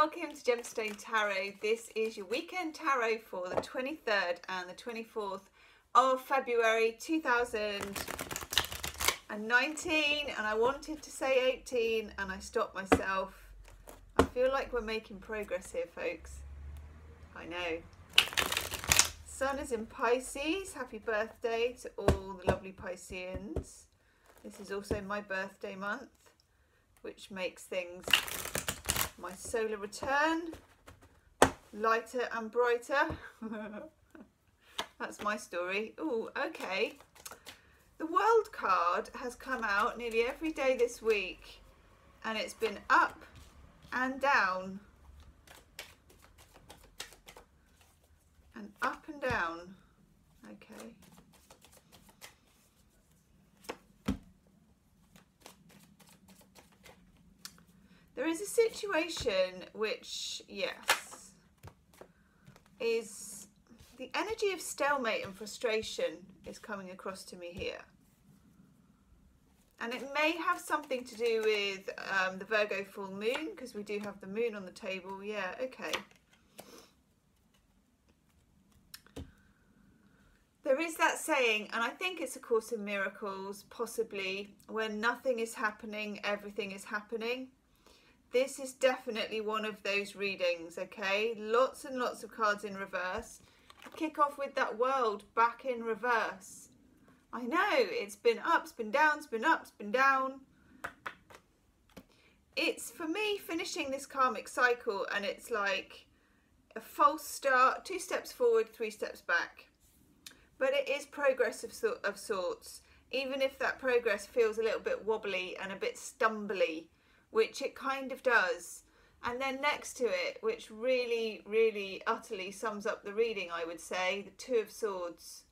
welcome to Gemstone Tarot. This is your weekend tarot for the 23rd and the 24th of February 2019 and I wanted to say 18 and I stopped myself. I feel like we're making progress here folks. I know. Sun is in Pisces. Happy birthday to all the lovely Pisceans. This is also my birthday month which makes things my solar return lighter and brighter. That's my story. Oh, okay. The World card has come out nearly every day this week and it's been up and down and up and down. Okay. There is a situation which, yes, is the energy of stalemate and frustration is coming across to me here. And it may have something to do with um, the Virgo full moon, because we do have the moon on the table. Yeah, okay. There is that saying, and I think it's A Course in Miracles, possibly, when nothing is happening, everything is happening this is definitely one of those readings, okay? Lots and lots of cards in reverse. Kick off with that world back in reverse. I know, it's been up, it's been down, it's been up, it's been down. It's, for me, finishing this karmic cycle and it's like a false start, two steps forward, three steps back. But it is progress of, of sorts, even if that progress feels a little bit wobbly and a bit stumbly which it kind of does. And then next to it, which really, really utterly sums up the reading, I would say, the Two of Swords.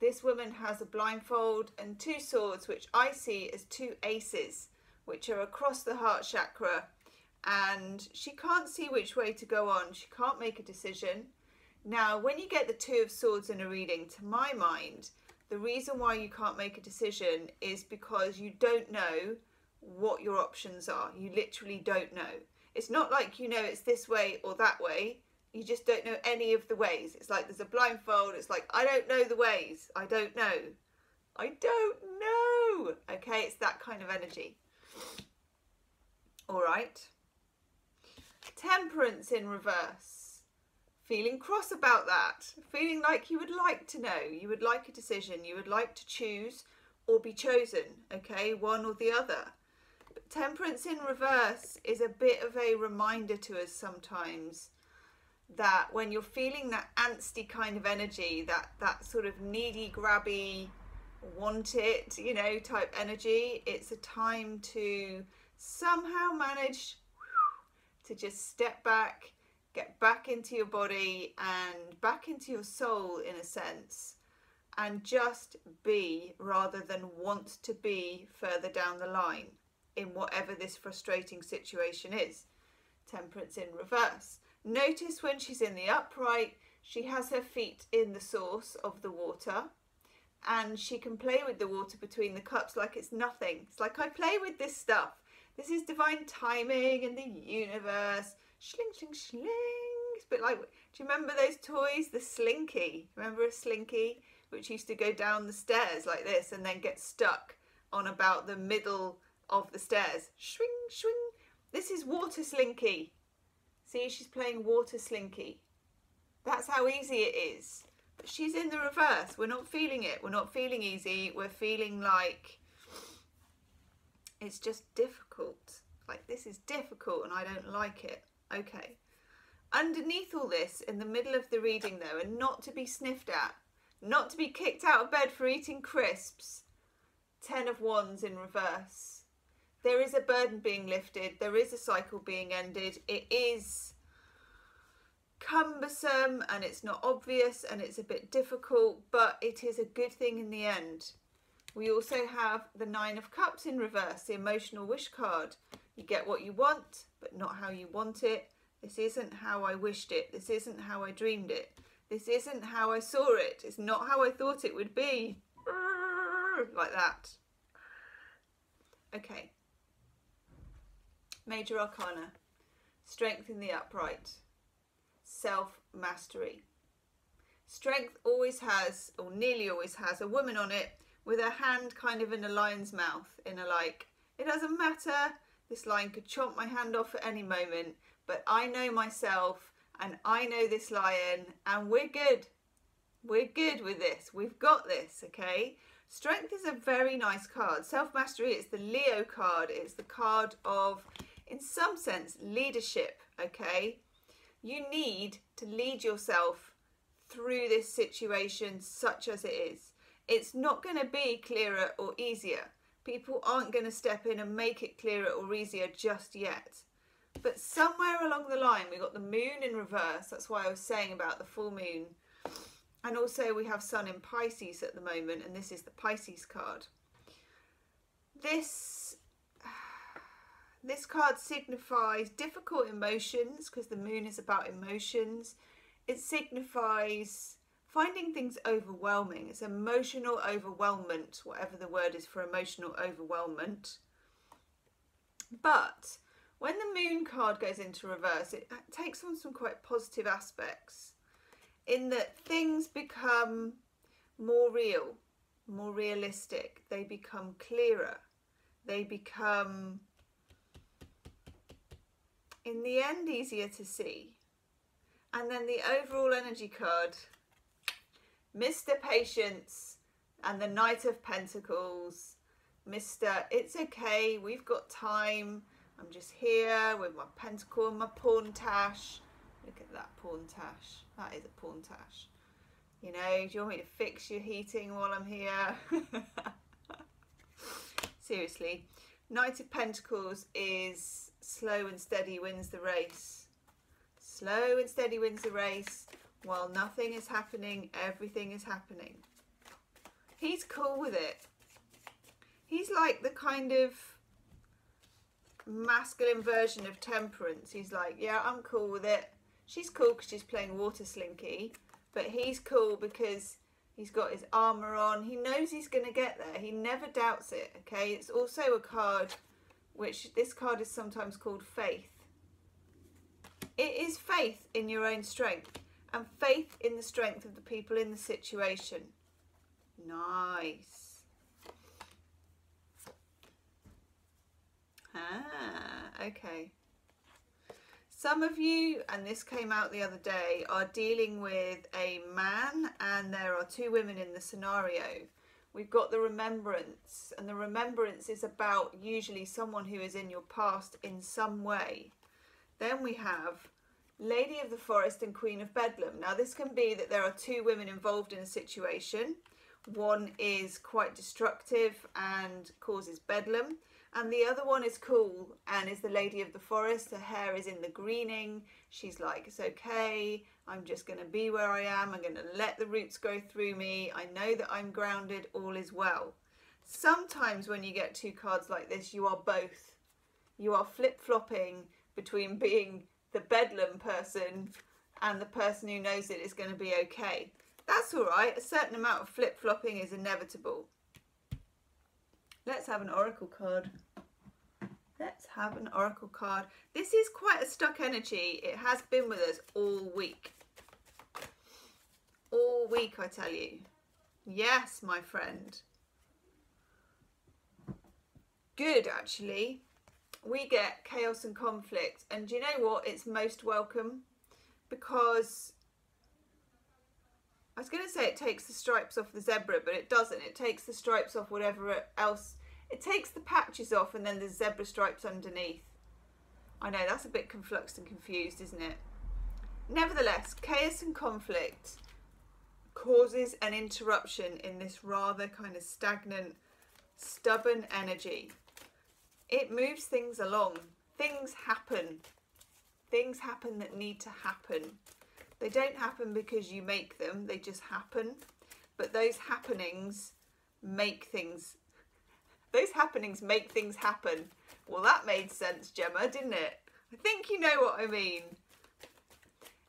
This woman has a blindfold and two swords, which I see as two aces, which are across the heart chakra. And she can't see which way to go on. She can't make a decision. Now, when you get the Two of Swords in a reading, to my mind, the reason why you can't make a decision is because you don't know what your options are. You literally don't know. It's not like you know it's this way or that way. You just don't know any of the ways. It's like there's a blindfold. It's like, I don't know the ways. I don't know. I don't know. Okay, it's that kind of energy. All right. Temperance in reverse. Feeling cross about that. Feeling like you would like to know. You would like a decision. You would like to choose or be chosen. Okay, one or the other temperance in reverse is a bit of a reminder to us sometimes that when you're feeling that angsty kind of energy, that that sort of needy, grabby, want it, you know, type energy, it's a time to somehow manage to just step back, get back into your body and back into your soul in a sense, and just be rather than want to be further down the line in whatever this frustrating situation is. Temperance in reverse. Notice when she's in the upright, she has her feet in the source of the water and she can play with the water between the cups like it's nothing. It's like I play with this stuff. This is divine timing in the universe. Shling, shling, shling. It's a bit like, do you remember those toys? The slinky. Remember a slinky? Which used to go down the stairs like this and then get stuck on about the middle of the stairs. Swing, swing. This is water slinky. See, she's playing water slinky. That's how easy it is. But she's in the reverse. We're not feeling it. We're not feeling easy. We're feeling like it's just difficult. Like this is difficult and I don't like it. Okay. Underneath all this, in the middle of the reading though, and not to be sniffed at, not to be kicked out of bed for eating crisps, Ten of Wands in reverse there is a burden being lifted, there is a cycle being ended. It is cumbersome and it's not obvious and it's a bit difficult, but it is a good thing in the end. We also have the Nine of Cups in reverse, the emotional wish card. You get what you want, but not how you want it. This isn't how I wished it. This isn't how I dreamed it. This isn't how I saw it. It's not how I thought it would be. Like that. Okay. Major Arcana. strength in the upright, self mastery. Strength always has, or nearly always has, a woman on it with her hand kind of in a lion's mouth, in a like, it doesn't matter, this lion could chomp my hand off at any moment, but I know myself and I know this lion and we're good. We're good with this. We've got this, okay? Strength is a very nice card. Self mastery is the Leo card. It's the card of, in some sense, leadership, okay? You need to lead yourself through this situation, such as it is. It's not going to be clearer or easier. People aren't going to step in and make it clearer or easier just yet. But somewhere along the line, we got the moon in reverse. That's why I was saying about the full moon. And also we have sun in Pisces at the moment, and this is the Pisces card. This this card signifies difficult emotions because the moon is about emotions. It signifies finding things overwhelming. It's emotional overwhelmment, whatever the word is for emotional overwhelmment. But when the moon card goes into reverse, it takes on some quite positive aspects in that things become more real, more realistic. They become clearer. They become, in the end, easier to see. And then the overall energy card, Mr. Patience and the Knight of Pentacles. Mr. It's okay, we've got time. I'm just here with my pentacle and my pawn tash. Look at that pawn tash. That is a pawn tash. You know, do you want me to fix your heating while I'm here? Seriously. Knight of Pentacles is slow and steady wins the race. Slow and steady wins the race. While nothing is happening, everything is happening. He's cool with it. He's like the kind of masculine version of temperance. He's like, yeah, I'm cool with it. She's cool because she's playing water slinky, but he's cool because he's got his armour on. He knows he's going to get there. He never doubts it, okay? It's also a card which this card is sometimes called faith. It is faith in your own strength and faith in the strength of the people in the situation. Nice. Ah, okay. Some of you, and this came out the other day, are dealing with a man and there are two women in the scenario. We've got the remembrance, and the remembrance is about usually someone who is in your past in some way. Then we have Lady of the Forest and Queen of Bedlam. Now, this can be that there are two women involved in a situation. One is quite destructive and causes bedlam, and the other one is cool and is the Lady of the Forest. Her hair is in the greening. She's like, it's okay. I'm just going to be where I am. I'm going to let the roots grow through me. I know that I'm grounded. All is well. Sometimes when you get two cards like this, you are both. You are flip-flopping between being the bedlam person and the person who knows that it is going to be okay. That's all right. A certain amount of flip-flopping is inevitable. Let's have an oracle card. Let's have an oracle card. This is quite a stuck energy. It has been with us all week. All week, I tell you. Yes, my friend. Good, actually. We get chaos and conflict. And do you know what? It's most welcome because I was going to say it takes the stripes off the zebra, but it doesn't. It takes the stripes off whatever else. It takes the patches off and then the zebra stripes underneath. I know, that's a bit confluxed and confused, isn't it? Nevertheless, chaos and conflict causes an interruption in this rather kind of stagnant, stubborn energy. It moves things along. Things happen. Things happen that need to happen. They don't happen because you make them, they just happen. But those happenings make things, those happenings make things happen. Well, that made sense, Gemma, didn't it? I think you know what I mean.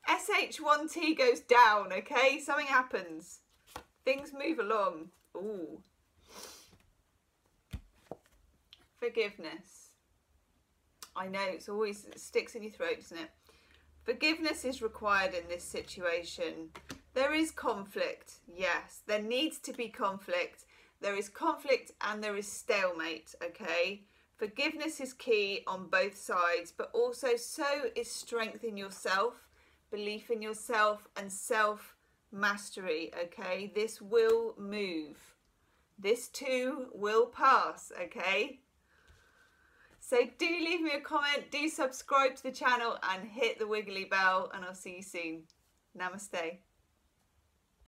SH1T goes down, okay? Something happens. Things move along. Ooh. Forgiveness. I know it's always it sticks in your throat, doesn't it? Forgiveness is required in this situation. There is conflict, yes. There needs to be conflict. There is conflict and there is stalemate, okay? Forgiveness is key on both sides, but also so is strength in yourself, belief in yourself, and self mastery, okay? This will move. This too will pass, okay? So do leave me a comment, do subscribe to the channel and hit the wiggly bell and I'll see you soon. Namaste.